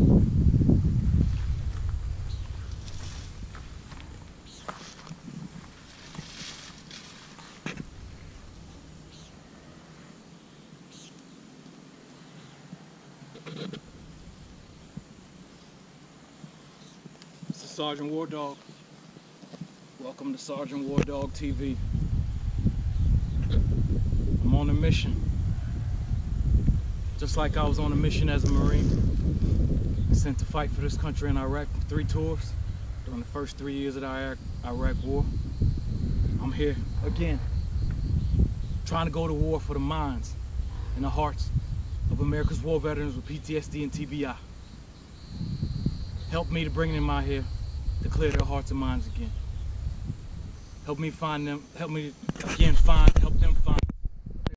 This Sergeant WarDawg. Welcome to Sergeant WarDawg TV. I'm on a mission. Just like I was on a mission as a Marine. Sent to fight for this country in Iraq three tours during the first three years of the Iraq, Iraq War. I'm here again, trying to go to war for the minds and the hearts of America's war veterans with PTSD and TBI. Help me to bring them out here to clear their hearts and minds again. Help me find them, help me again find, help them